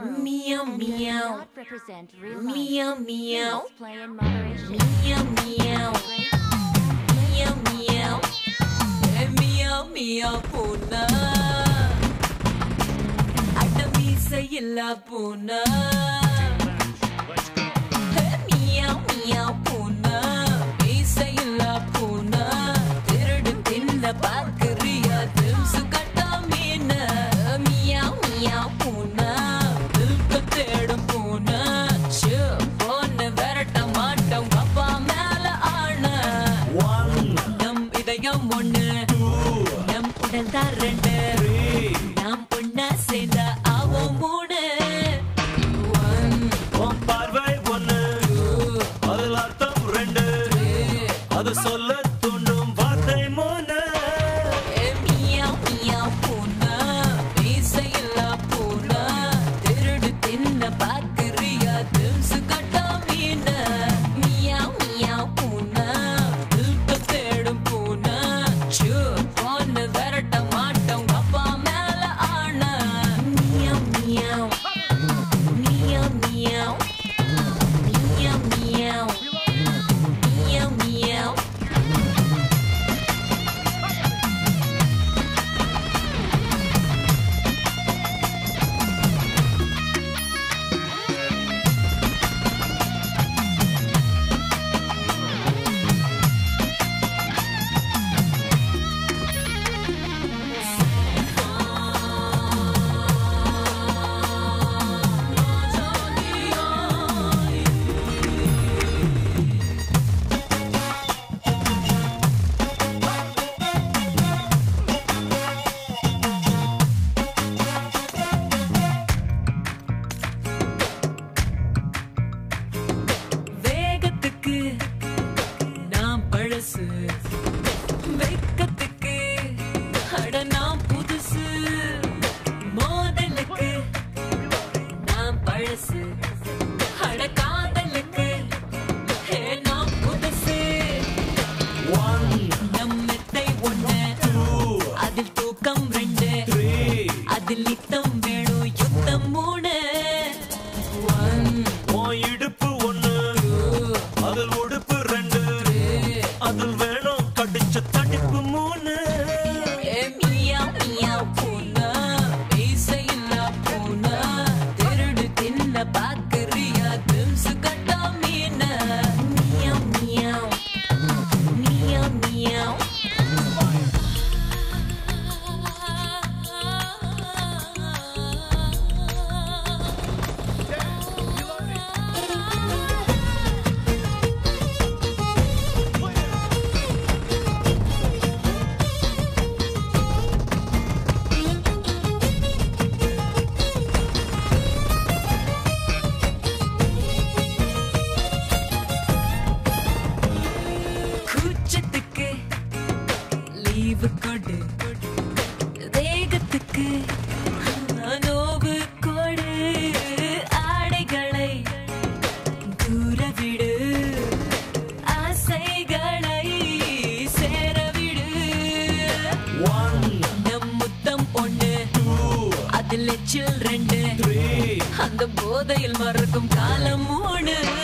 Meow meow. Meow meow. Meow meow. Meow meow. Meow meow puna. Adami sayilla puna. அது சொல்ல இடுப்பு leave கொடு. வேகத்துக்கு நோவு கொடு. ஆடைகளை தூர விடு ஆசைகளை சேர விடு நம் முத்தம் ஒண்ணு. அதில் எச்சில் ரெண்டு. அந்த போதையில் மறக்கும் காலம் மூணு.